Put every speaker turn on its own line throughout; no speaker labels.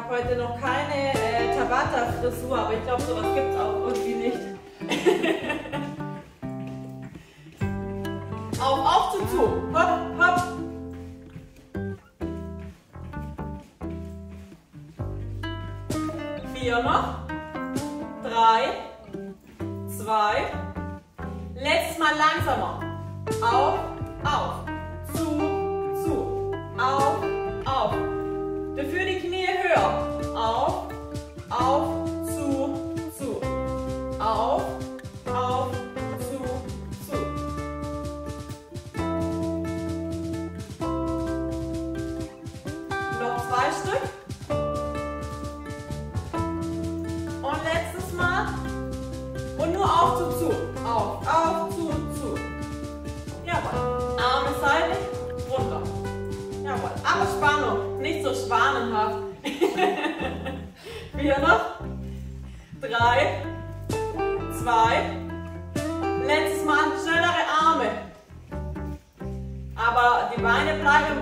habe heute noch keine äh, Tabata-Frisur, aber ich glaube, sowas gibt es auch irgendwie nicht. auf, auf, zu, zu. Hopp, hopp. Vier noch. Drei. Zwei. Letztes Mal langsamer. Auf, auf.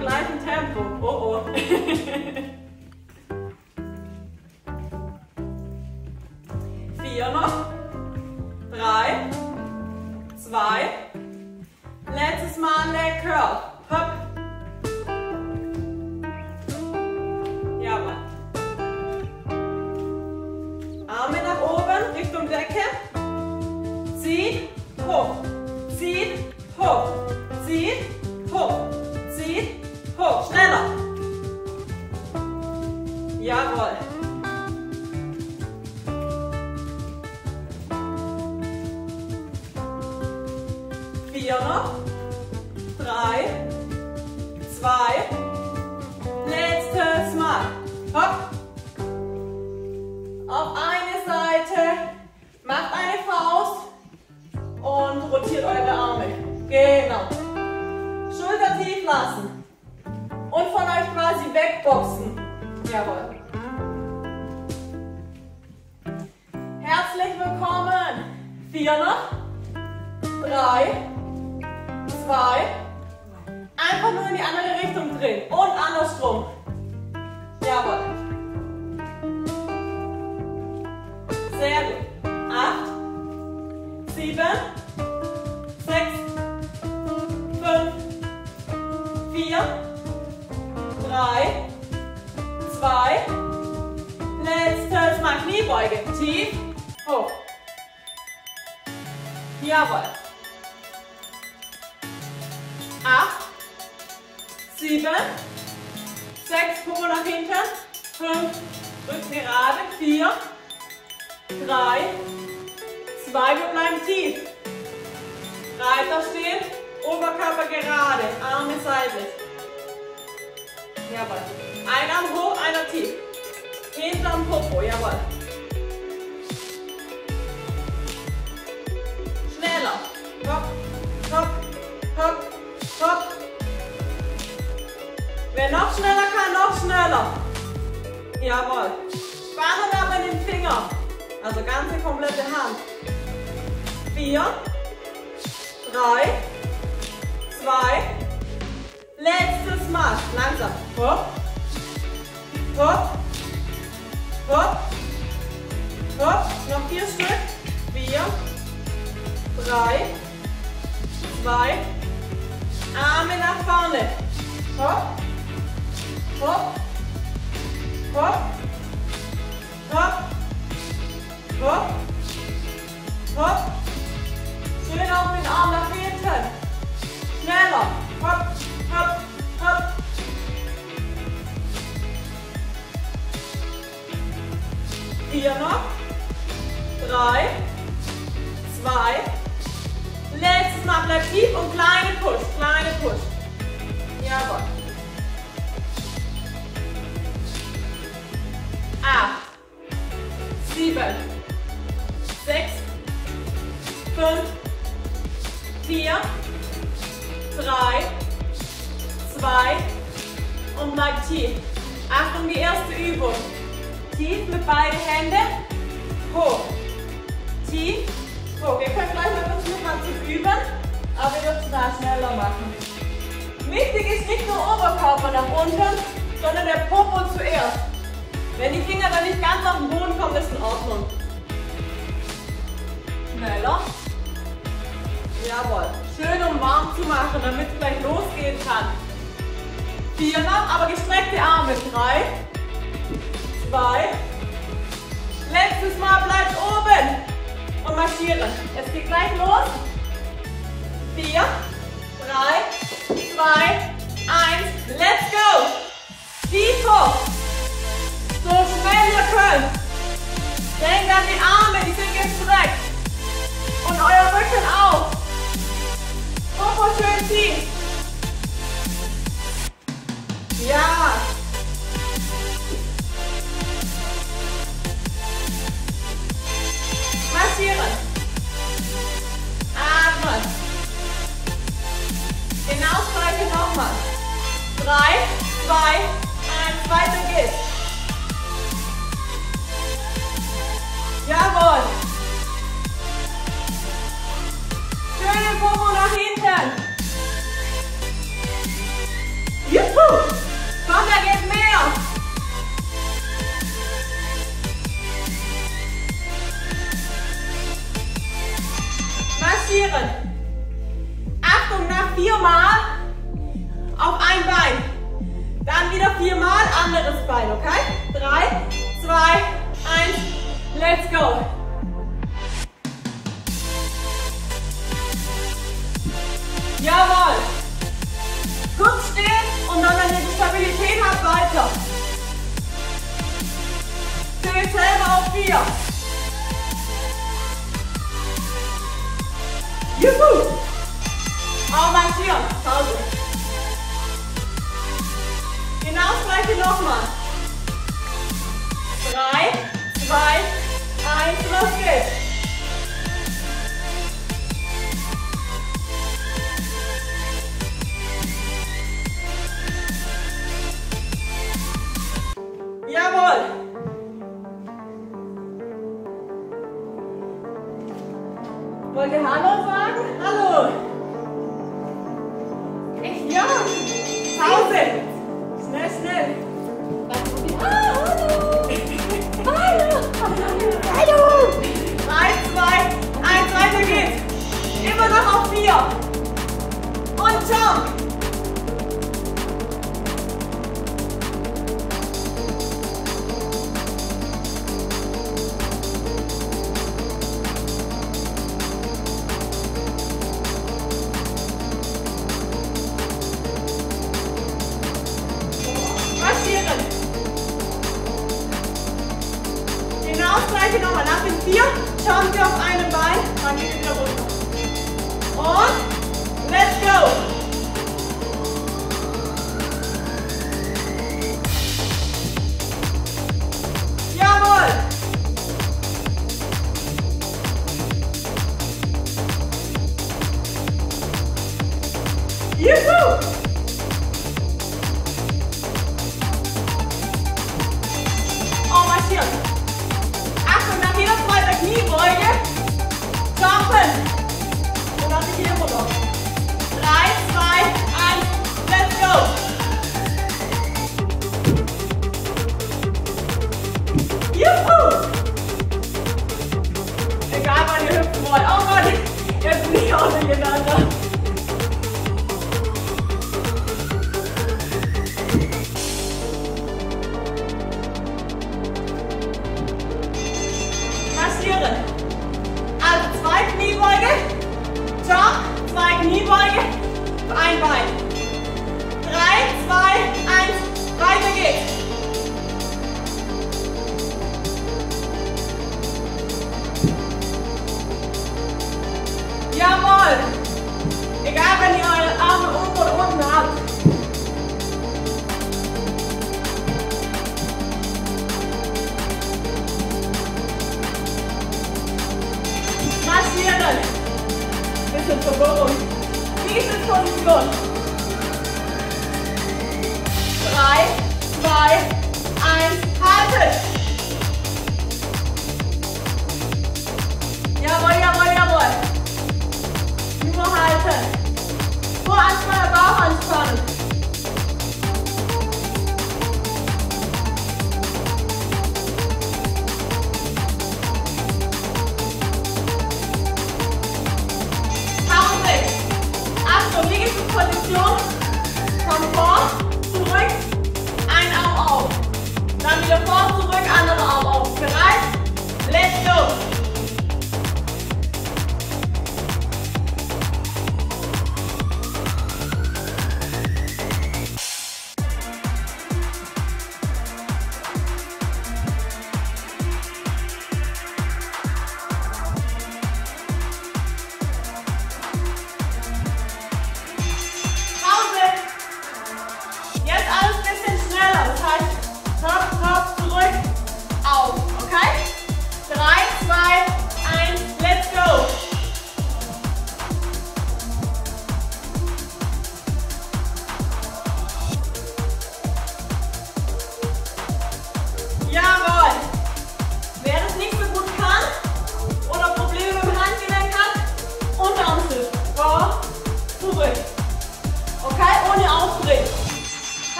Gleichen Tempo. Oh oh. Vier noch. Drei. Zwei. Letztes Mal Leg Curl. Hopp. Jawohl. Arme nach oben, Richtung Decke. Zieht, hoch. Zieht, hoch. Hoch. Schneller. Jawohl. Vier noch. Drei. Zwei. Letztes Mal. Hopp. Auf eine Seite. Macht eine Faust. Und rotiert eure Arme. Genau. Schulter tief lassen. Und von euch quasi wegboxen. Jawohl. Herzlich willkommen. Vier noch. Drei. Zwei. Einfach nur in die andere Richtung drehen. Und andersrum. Kniebeuge. Tief. Hoch. Jawohl. Acht, sieben, sechs, Popo nach hinten, fünf, Rücken gerade, vier, drei, zwei, wir bleiben tief. Reiter steht, Oberkörper gerade, Arme seitlich. Jawohl. Ein Arm hoch, einer tief. Hinterm Popo, jawohl. Schneller. Hopp, hopp, hopp, hopp. Wer noch schneller kann, noch schneller. Jawohl. Spannen aber in den Finger. Also ganze komplette Hand. Vier, drei, zwei, letztes Mal. Langsam. Hopp, hopp, hopp, hopp. Noch vier Stück. Vier, drei, zwei, Arme nach vorne. Hopp, hopp, hopp, hopp, hopp, hopp. Schön auch mit Arm nach hinten. Schneller. Hopp, hopp, hopp. Vier noch. Drei, zwei, Letztes Mal bleibt tief und kleine Push, kleine Push. Jawohl. Acht, sieben, sechs, fünf, vier, drei, zwei und bleibt tief. Achtung, die erste Übung. Tief mit beiden Händen. Hoch. Tief. Hoch. Ihr könnt gleich mal zu üben, aber wir dürfen da schneller machen. Wichtig ist nicht nur Oberkörper nach unten, sondern der Popo zuerst. Wenn die Finger dann nicht ganz auf den Boden kommen, ist in Ordnung. Schneller. Jawohl. Schön um warm zu machen, damit es gleich losgehen kann. Vier noch, aber gestreckte Arme. Drei, zwei. Letztes Mal bleibt oben und marschieren. Es geht gleich los. Vier, drei, zwei, eins. Let's go. Tief hoch. So schnell ihr könnt. Denkt an die Arme, die sind gestreckt. Und euer Rücken auch. Popo schön ziehen. Ja. Marschieren. Atmen. Gleiche nochmal. Drei, zwei, eins, weiter geht's. Jawohl. Schöne Popo nach hinten. Pause.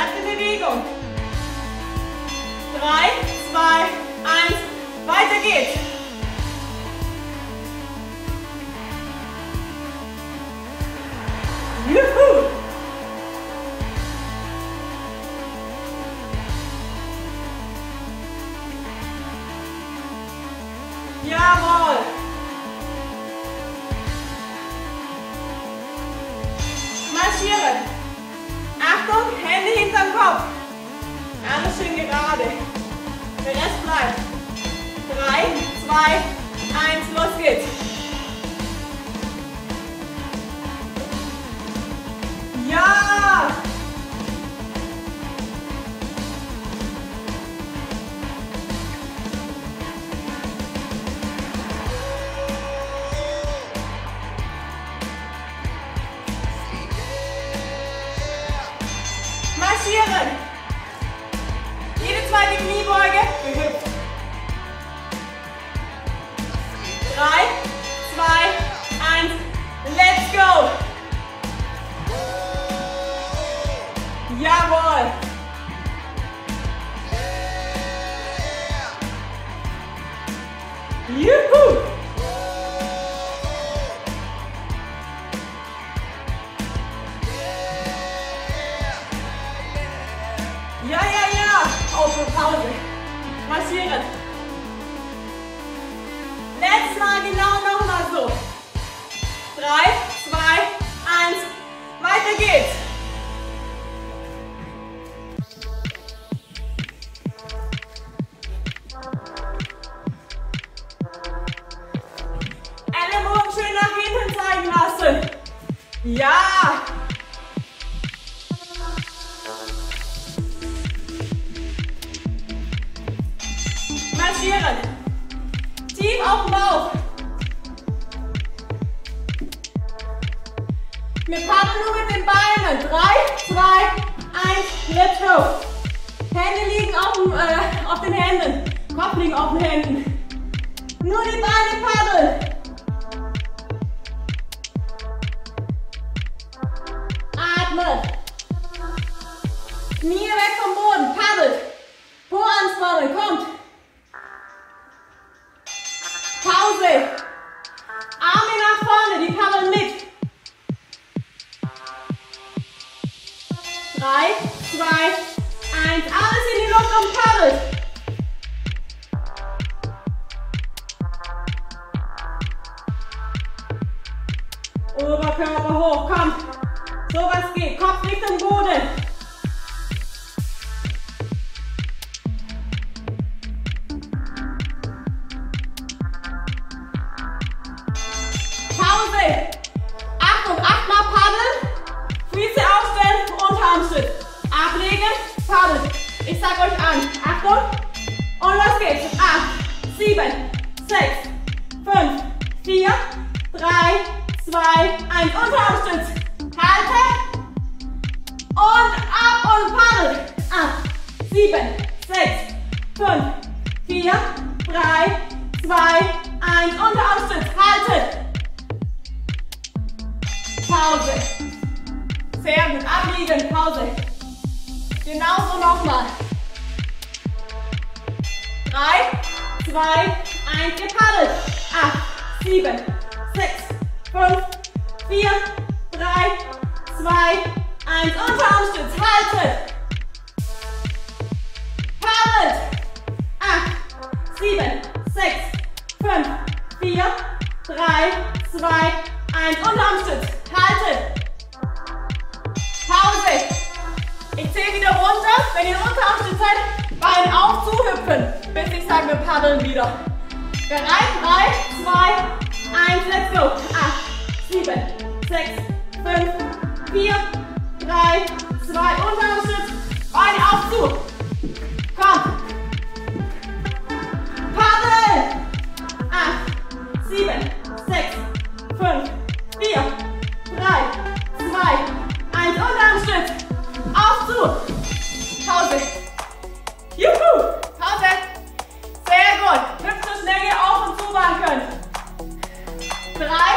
Bleibt. Drei, zwei, eins, los geht's. Juhu! Knie weg vom Boden. Paddelt. Po anspannen. Kommt. Genauso nochmal. Drei, zwei, eins. Gepaddelt. Acht, sieben, sechs, fünf, vier, drei, zwei, eins. Unterarmstütz. Haltet. Paddelt. Acht, sieben, sechs, fünf, vier, drei, zwei, eins. Unterarmstütz. Haltet. Pause. Ich zähle wieder runter. Wenn ihr Unterarmstütz seid, Beine auf zuhüpfen, bis ich sage, wir paddeln wieder. Bereit? Drei, zwei, eins. Let's go. Acht, sieben, sechs, fünf, vier, drei, zwei. Unterarmstütz. Beine auf zu. Komm. Paddel. Acht, sieben, sechs, fünf, vier, drei, zwei, eins. Unterarmstütz. Auf zu. Pause. Juhu. Pause. Sehr gut. Ihr auf und zu machen könnt. Drei,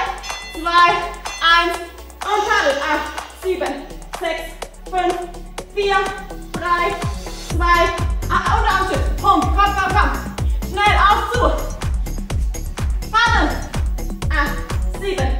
zwei, eins. Und paddelt. Acht, sieben, sechs, fünf, vier, drei, zwei, ah, Unterarmstütz. Punkt. Komm, komm, komm. Schnell auf zu. Paddeln. Acht, sieben,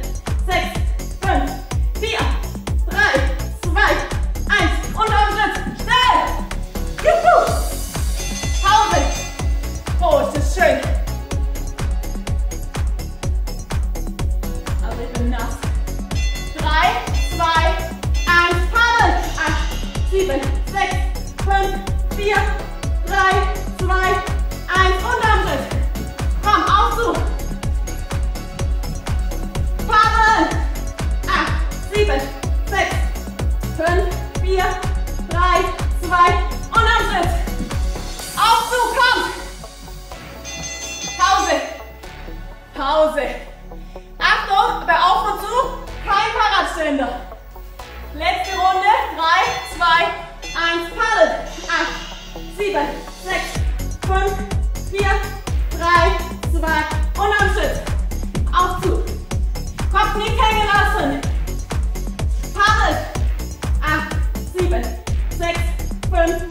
5,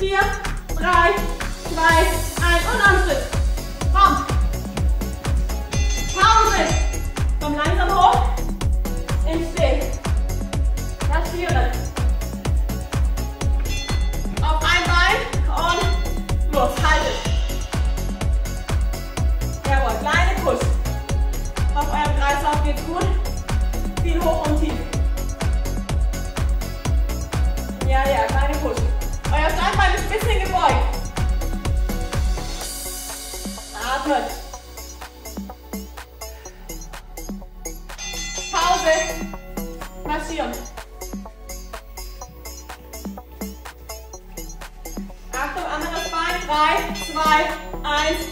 4, 3, 2, 1 und Anschritt. Komm. Pause. Komm langsam hoch. Im Stehen. Platzieren. Auf ein Bein und los. Haltet. Jawohl, kleine Kuss. Auf eurem Kreislauf geht's gut. zwei, eins.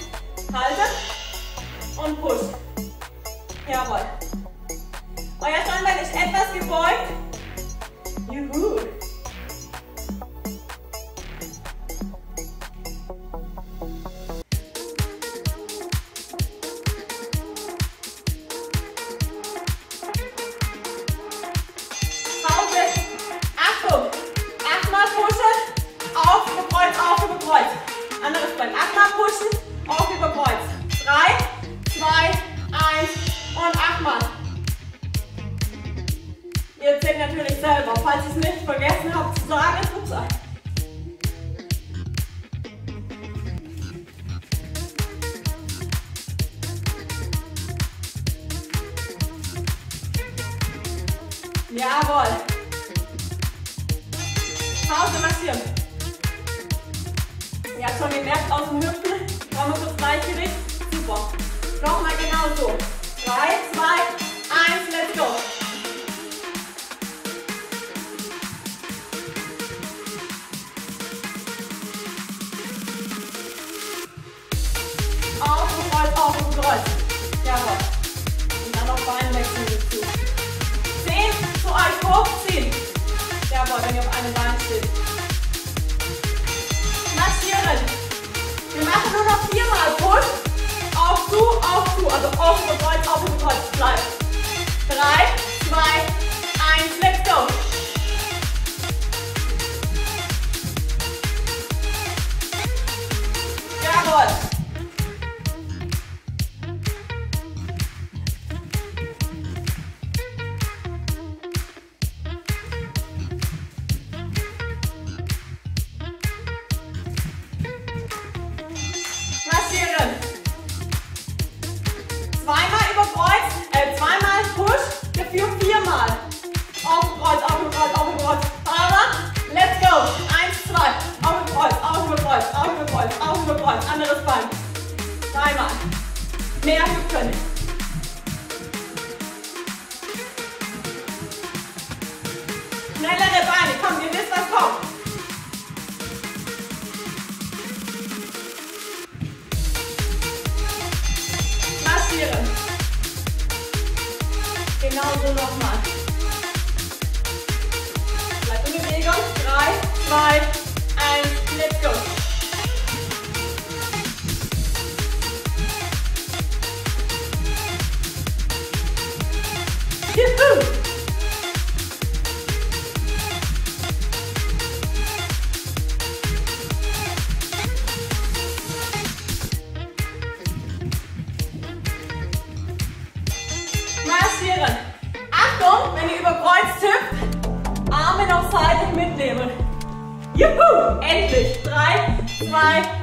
Bye.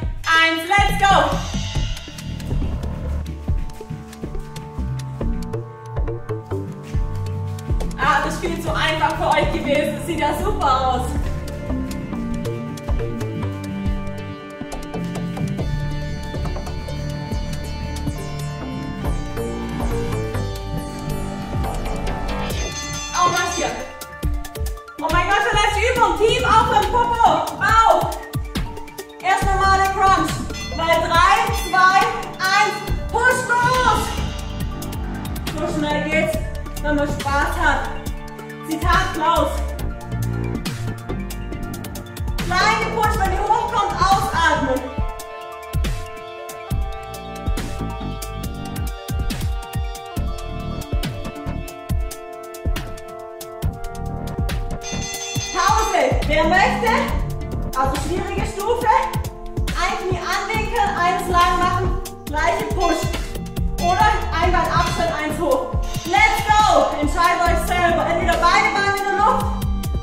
Wer möchte? Also schwierige Stufe. Ein Knie anwinkeln, eins lang machen, gleiche Push. Oder ein Bein abstellen, eins hoch. Let's go! Entscheidet euch selber. Entweder beide Beine in der Luft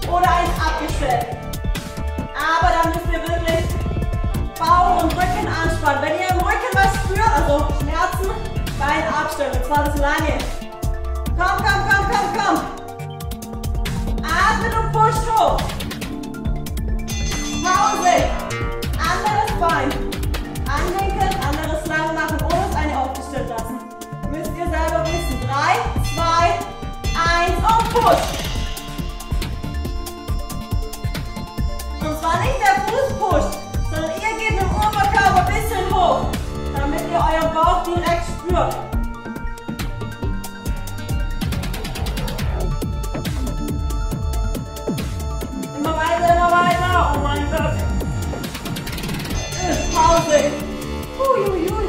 oder eins abgestellt. Aber dann müsst ihr wirklich Bauch und Rücken anspannen. Wenn ihr im Rücken was spürt, also Schmerzen, Bein abstellen. Und zwar das lange. Komm, komm, komm, komm, komm. Atmen und push hoch. Pause. Anderes Bein. Anlenken, anderes lang machen, ohne es eine aufgestellt lassen. Müsst ihr selber wissen. Drei, zwei, eins und push. Und zwar nicht der Fuß pusht, sondern ihr geht mit dem Oberkörper ein bisschen hoch, damit ihr euren Bauch direkt spürt. Mein Gott. Pause. Uiuiui.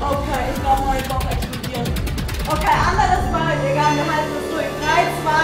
Okay, ich glaube, mein Bauch explodiert. Okay, anderes Mal. Egal, wir halten es durch. 3, 2,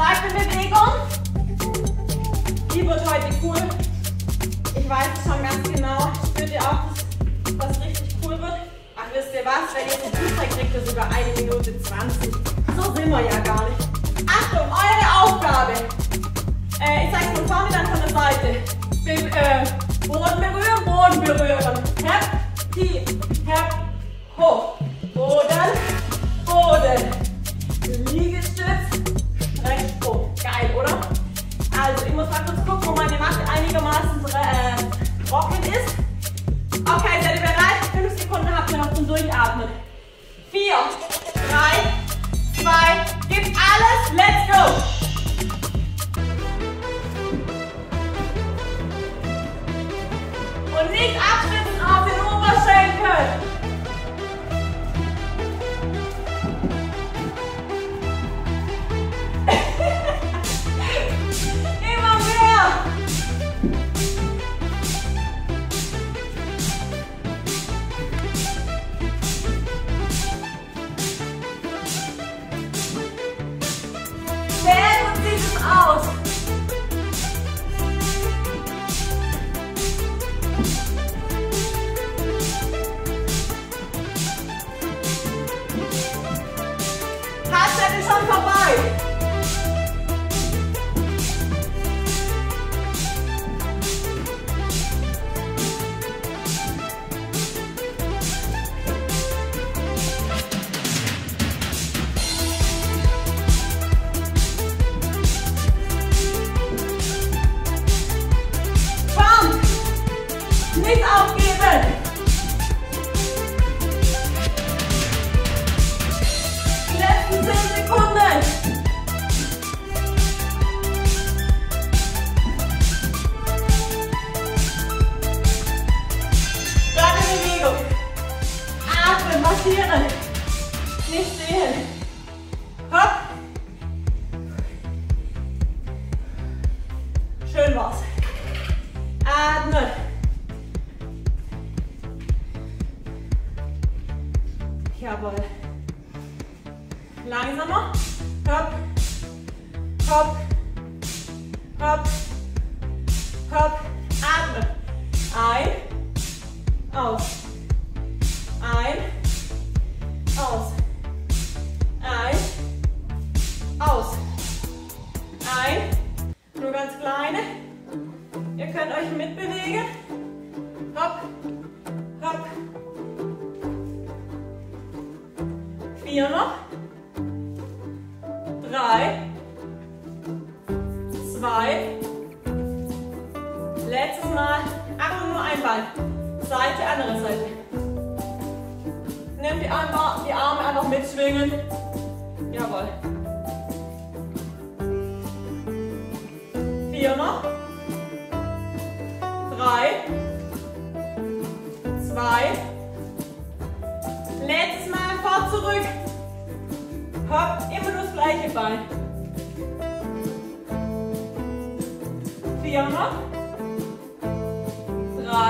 1-Minuten-Challenge. Bleibt in Bewegung. Die wird heute cool. Ich weiß es schon ganz genau. Spürt ihr auch, dass das richtig cool wird? Ach, wisst ihr was? Wenn ihr den Fußball kriegt, ihr sogar 1 Minute 20. So sind wir ja gar nicht. Achtung, eure Aufgabe. Äh, ich zeig's von vorne, dann von der Seite. Be äh, Boden berühren, Boden berühren. Hep, tief, hep, hoch. Boden, Boden. Liegestütz, ich muss mal kurz gucken, wo meine Matte einigermaßen äh, trocken ist. Okay, seid ihr bereit? Fünf Sekunden habt ihr noch zum Durchatmen. Vier, drei, zwei, gebt alles, let's go! Und nicht abstützen auf den Oberschenkel. Jawohl. Langsamer. Hopp. Hopp. Hopp. Hopp. Atme. Ein. Aus.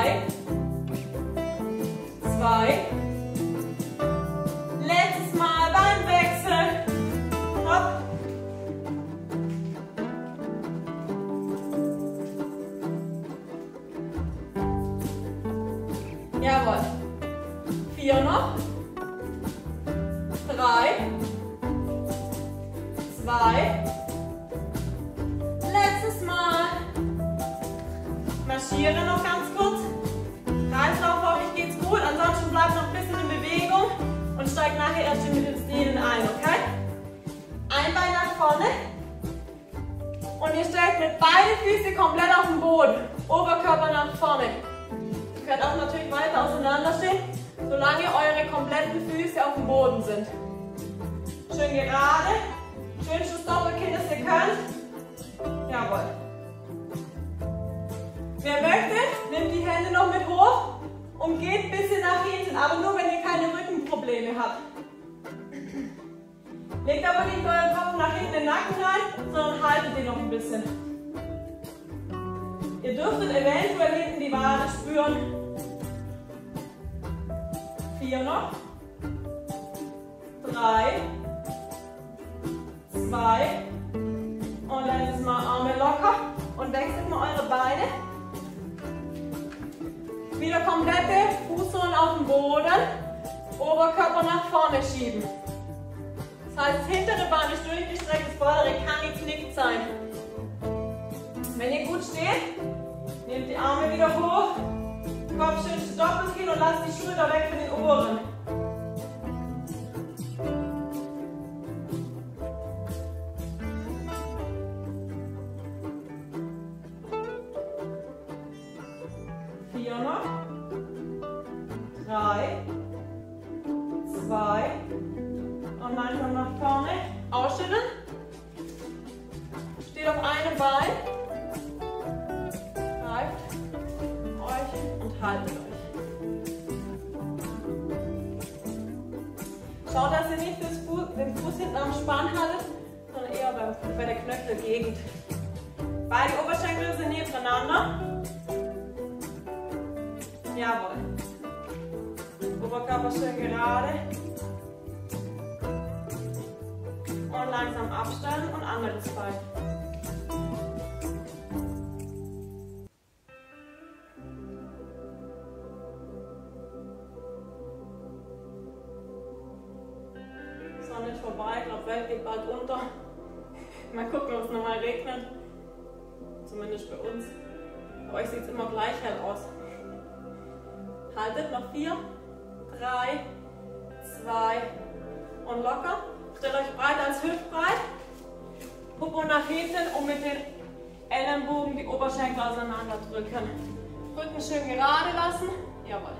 Bye. spüren. Vier noch. Drei. Zwei. Und dann ist mal Arme locker und wechselt mal eure Beine. Wieder komplette Fußsohlen auf dem Boden. Oberkörper nach vorne schieben. Das heißt, das hintere Bein ist durchgestreckt, das vordere kann geknickt sein. Wenn ihr gut steht, Nehmt die Arme wieder hoch. Kopf schön doppelt hin und lasst die Schulter weg von den Ohren. Jawohl. Oberkörper schön gerade. Und langsam abstellen und anderes Bein. Sonne ist vorbei, ich glaube, Welt geht bald unter. Mal gucken, ob es nochmal regnet. Zumindest bei uns. Bei euch sieht es immer gleich hell aus. Haltet noch vier, drei, zwei und locker. Stellt euch breit als hüftbreit. Popo nach hinten und mit den Ellenbogen die Oberschenkel auseinander drücken. Rücken schön gerade lassen. Jawohl.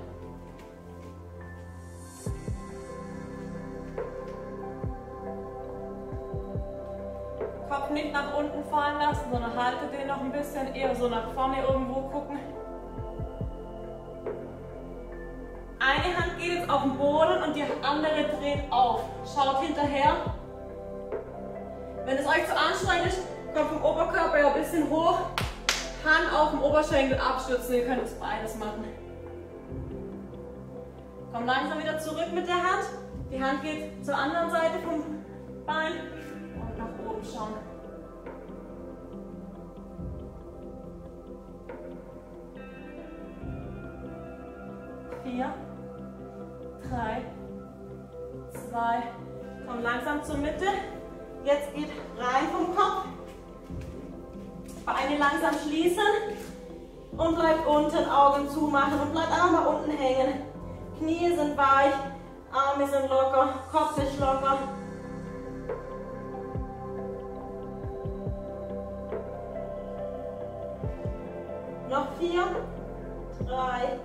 Kopf nicht nach unten fallen lassen, sondern haltet den noch ein bisschen, eher so nach vorne irgendwo gucken. Eine Hand geht jetzt auf den Boden und die andere dreht auf. Schaut hinterher. Wenn es euch zu anstrengend ist, kommt vom Oberkörper ein bisschen hoch. Hand auf dem Oberschenkel abstützen. Ihr könnt es beides machen. Komm langsam wieder zurück mit der Hand. Die Hand geht zur anderen Seite vom Bein und nach oben schauen. Vier, drei, zwei, komm langsam zur Mitte. Jetzt geht rein vom Kopf. Beine langsam schließen und bleibt unten, Augen zumachen und bleibt mal unten hängen. Knie sind weich, Arme sind locker, Kopf ist locker. Noch vier, drei,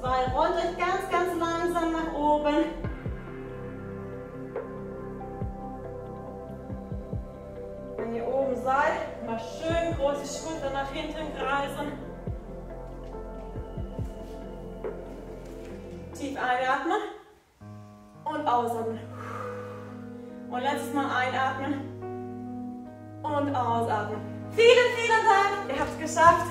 zwei. Rollt euch ganz, ganz langsam nach oben. Wenn ihr oben seid, mal schön große Schultern nach hinten kreisen. Tief einatmen und ausatmen. Und letztes Mal einatmen und ausatmen. Vielen, vielen Dank. Ihr habt es geschafft.